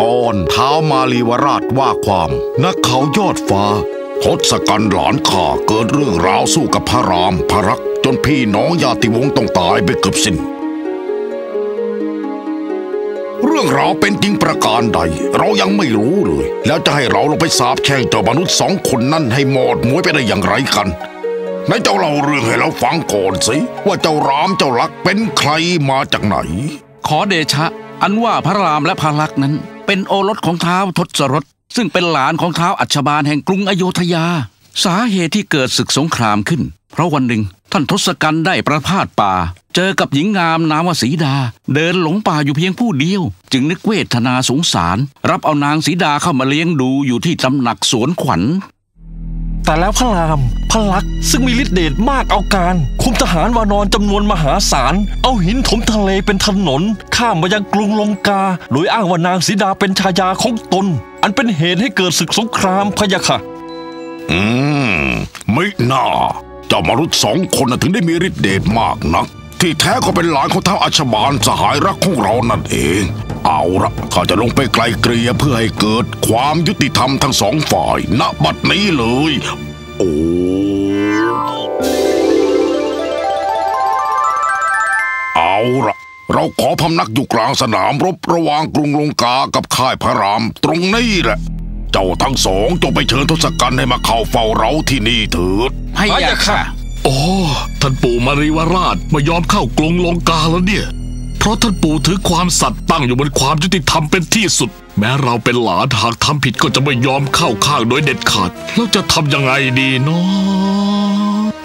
ตอนเท้ามาลีวราชว่าความนักเขายอดฟ้าทศกัณฐ์หลานข้าเกิดเรื่องราวสู้กับพระรามพระรักษ์จนพี่น้องญาติวงศ์ต้องตายไปเกือบสิ้น เรื่องราวเป็นจริงประการใด เรายังไม่รู้เลย แล้วจะให้เราลงไปสาบแช่งเจ้ามนุษย์สองคนนั่นให้หมดมวยไปได้อย่างไรกันนายเจ้าเล่าเรื่องให้เราฟังก่อนสิ ว่าเจ้ารามเจ้าลักษ์เป็นใครมาจากไหน ขอเดชะ อันว่าพระรามและพระลักษ์นั้น เป็นโอรสของเท้าวทศรถ ซึ่งเป็นหลานของเท้าวอัชบาลแห่งกรุงอโยธยา สาเหตุที่เกิดศึกสงครามขึ้น เพราะวันหนึ่งท่านทศกัณฐ์ได้ประพาสป่า เจอกับหญิงงามนามว่าสีดา เดินหลงป่าอยู่เพียงผู้เดียว จึงนึกเวทนาสงสาร รับเอานางสีดาเข้ามาเลี้ยงดูอยู่ที่ตำหนักสวนขวัญ แต่แล้วพระรามพระลักษ์ซึ่งมีฤทธิ์เดชมากเอาการ คุมทหารวานอนจำนวนมหาศาล เอาหินถมทะเลเป็นถนน ข้ามมายังกรุงลงกา โดยอ้างว่านางสีดาเป็นชายาของตน อันเป็นเหตุให้เกิดศึกสงครามพะยะค่ะ อืม ไม่น่าเจ้ามนุษย์สองคนถึงได้มีฤทธิ์เดชมากนัก ที่แท้ก็เป็นหลานของท้าวอัชบาลสหายรักของเรานั่นเอง เอาละข้าจะลงไปไกลเกลี่ยเพื่อให้เกิดความยุติธรรมทั้งสองฝ่ายณบัดนี้เลย โอ้เอาละเราขอพำนักอยู่กลางสนามรบระหว่างกรุงลงกากับค่ายพระรามตรงนี้แหละ เจ้าทั้งสองจงไปเชิญทศกัณฐ์ให้มาเข้าเฝ้าเราที่นี่เถิดให้ยาค่ะ โอ้ท่านปู่มาริวราชไม่ยอมเข้ากรงลงกาแล้วเนี่ย เพราะท่านปู่ถือความสัตย์ตั้งอยู่บนความยุติธรรมเป็นที่สุด แม้เราเป็นหลานหากทำผิดก็จะไม่ยอมเข้าข้างโดยเด็ดขาด แล้วจะทำยังไงดีเนาะ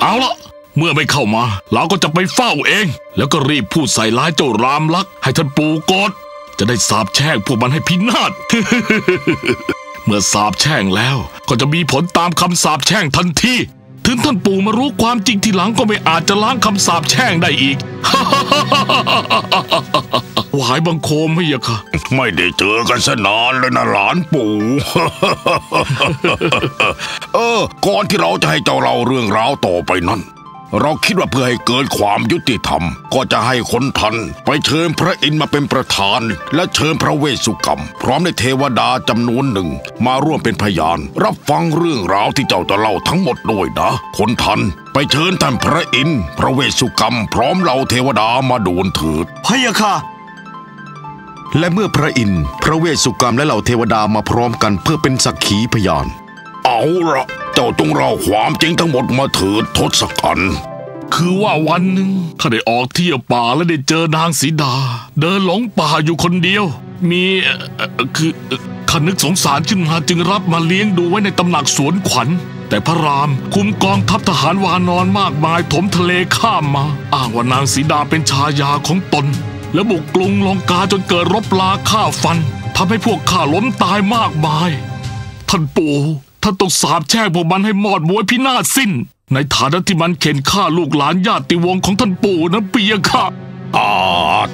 เอาละเมื่อไม่เข้ามา เราก็จะไปเฝ้าเอง แล้วก็รีบพูดใส่ร้ายเจ้ารามลัก ให้ท่านปู่กรธจะได้สาบแช่งพวกมันให้พินาศ เมื่อสาบแช่งแล้ว ก็จะมีผลตามคำสาบแช่งทันที ถึงท่านปู่มารู้ความจริงทีหลังก็ไม่อาจจะล้างคำสาปแช่งได้อีกหวายบังคมให้ยะค่ะ ไม่ได้เจอกันสนานเลยนะหลานปู่ เออ ก่อนที่เราจะให้เจ้าเล่าเรื่องราวต่อไปนั้น เราคิดว่าเพื่อให้เกิดความยุติธรรม ก็จะให้คนทัน ไปเชิญพระอินทร์มาเป็นประธาน และเชิญพระเวสสุกรรม พร้อมด้วยเทวดาจำนวนหนึ่ง มาร่วมเป็นพยาน รับฟังเรื่องราวที่เจ้าจะเล่าทั้งหมดด้วยนะ คนทัน ไปเชิญท่านพระอินทร์พระเวสสุกรรม พร้อมเหล่าเทวดามาดูนเถิดพะยะค่ะและเมื่อพระอินทร์พระเวสสุกรรมและเหล่าเทวดามาพร้อมกันเพื่อเป็นสักขีพยาน เอาละ เจ้าจงเล่าความจริงทั้งหมดมาเถิดทศกัณฐ์คือว่าวันหนึ่งข้าได้ออกเที่ยวป่าและได้เจอนางสีดา เดินหลงป่าอยู่คนเดียว มีคือข้านึกสงสารขึ้นมาจึงรับมาเลี้ยงดูไว้ในตำหนักสวนขวัญ แต่พระรามคุมกองทัพทหารวานอนมากมายถมทะเลข้ามมา อ้างว่านางสีดาเป็นชายาของตน และบุกกรุงลองกาจนเกิดรบลาฆ่าฟันทำให้พวกข้าล้มตายมากมาย ท่านปู่ ท่านต้องสาบแช่งพวกมันให้หมอดมวยพินาศสิ้น ในฐานะที่มันเข็นฆ่าลูกหลานญาติวงศ์ของท่านปู่นะเปียค่ะอา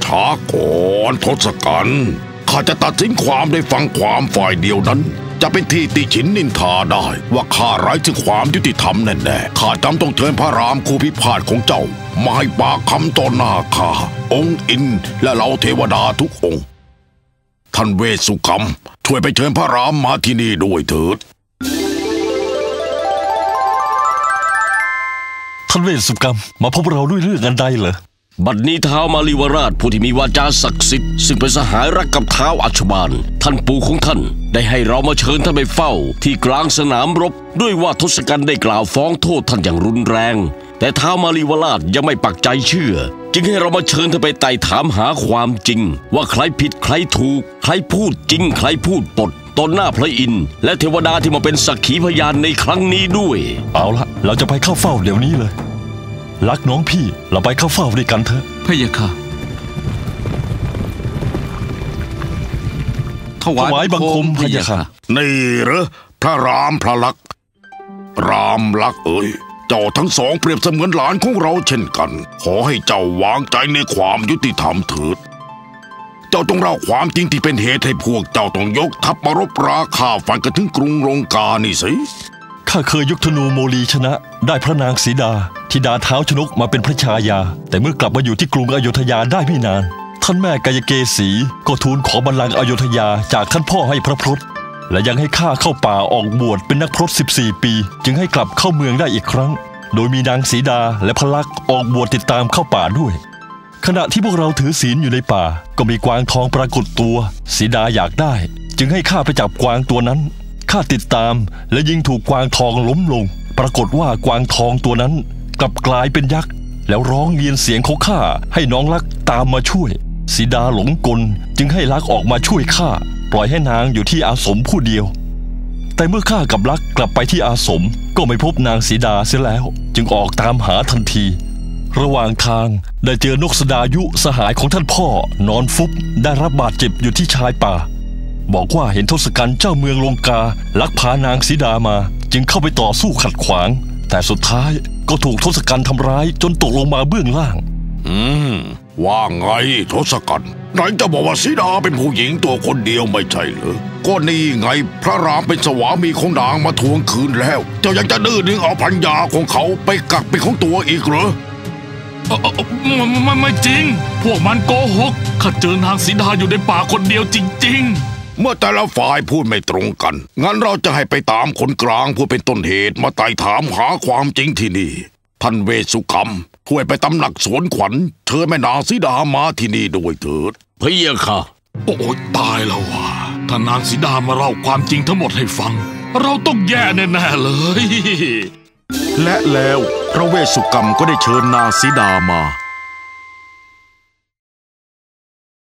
ช้าก่อนทศกัณฐ์ข้าจะตัดสินความได้ฟังความฝ่ายเดียวนั้น จะเป็นที่ติฉินนินทาได้ ว่าข้าไร้ซึ่งความยุติธรรมแน่ๆข้าจำต้องเชิญพระรามครูพิพาทของเจ้า มาให้ปากคำต่อหน้าข้าองค์อินและเหล่าเทวดาทุกองค์ ท่านเวสสุกรรม ช่วยไปเชิญพระรามมาที่นี่ด้วยเถิด ท่านเวสสุกรรม มาพบเราด้วยเรื่องอันใดเหรอ บัดนี้เท้ามาริวราชผู้ที่มีวาจาศักดิ์สิทธิ์ซึ่งเป็นสหายรักกับเท้าอัชบาลท่านปู่ของท่าน ได้ให้เรามาเชิญท่านไปเฝ้า ที่กลางสนามรบ ด้วยว่าทศกัณฐ์ได้กล่าวฟ้องโทษท่านอย่างรุนแรง แต่เท้ามาริวราชยังไม่ปักใจเชื่อ จึงให้เรามาเชิญท่านไปไต่ถามหาความจริง ว่าใครผิดใครถูก ใครพูดจริง ใครพูดปดตนหน้าพระอินทร์และเทวดาที่มาเป็นสักขีพยานในครั้งนี้ด้วย เอาละเราจะไปเข้าเฝ้าเดี๋ยวนี้เลย รักน้องพี่เราไปเข้าเฝ้าด้วยกันเถอะพะยะค่ะถวายถวายบังคมพะยะค่ะนี่เหรอพระรามพระลักษณ์รามลักษณ์เอ๋ยเจ้าทั้งสองเปรียบเสมือนหลานของเราเช่นกัน ขอให้เจ้าวางใจในความยุติธรรมเถิด เจ้าต้องเล่าความจริงที่เป็นเหตุให้พวกเจ้าต้องยกทัพมารบราฆ่าฟันกันถึงกรุงลงกานี่สิข้าเคยยกธนูโมลีชนะ ได้พระนางสีดาธิดาเท้าชนกมาเป็นพระชายา แต่เมื่อกลับมาอยู่ที่กรุงอโยธยาได้ไม่นาน ท่านแม่กายเกษีก็ทูลขอบัลลังก์อโยธยาจากท่านพ่อให้พระพรตและยังให้ข้าเข้าป่าออกบวชเป็นนักพรต14 ปี จึงให้กลับเข้าเมืองได้อีกครั้ง โดยมีนางสีดาและพระลักษ์ออกบวชติดตามเข้าป่าด้วย ขณะที่พวกเราถือศีลอยู่ในป่า ก็มีกวางทองปรากฏตัวสีดาอยากได้ จึงให้ข้าไปจับกวางตัวนั้นข้าติดตามและยิงถูกกวางทองล้มลง ปรากฏว่ากวางทองตัวนั้นกลับกลายเป็นยักษ์แล้วร้องเรียนเสียงของข้าให้น้องลักตามมาช่วยสีดาหลงกลจึงให้ลักออกมาช่วยข้าปล่อยให้นางอยู่ที่อาสมผู้เดียว แต่เมื่อข้ากับลักกลับไปที่อาสมก็ไม่พบนางสีดาเสียแล้ว จึงออกตามหาทันที ระหว่างทางได้เจอนกสดายุสหายของท่านพ่อนอนฟุบได้รับบาดเจ็บอยู่ที่ชายป่า บอกว่าเห็นทศกัณฐ์เจ้าเมืองลงกา ลักพานางสีดามา จึงเข้าไปต่อสู้ขัดขวาง แต่สุดท้ายก็ถูกทศกัณฐ์ทำร้ายจนตกลงมาเบื้องล่าง อืม ว่าไงทศกัณฐ์ไหนจะบอกว่าสีดาเป็นผู้หญิงตัวคนเดียวไม่ใช่เหรอก็นี่ไงพระรามเป็นสวามีของนางมาทวงคืนแล้ว เจ้ายังจะดื้อดึงเอาพัญญาของเขาไปกักเป็นของตัวอีกเหรอเอ่อเอ่อ ไม่ไม่ไม่จริง พวกมันโกหกข้าเจอนางสีดาอยู่ในป่าคนเดียวจริง ๆเมื่อแต่ละฝ่ายพูดไม่ตรงกัน งั้นเราจะให้ไปตามคนกลางผู้เป็นต้นเหตุมาไต่ถามหาความจริงที่นี่ ท่านเวสสุกรรมช่วยไปตำหนักสวนขวัญ เชิญแม่นางสีดามาที่นี่ด้วยเถิดพระเยาค่ะ โอ้ยตายแล้วว่ะถ้านางสีดามาเล่าความจริงทั้งหมดให้ฟัง เราต้องแย่แน่ๆเลย และแล้ว พระเวสสุกรรมก็ได้เชิญนางสีดามา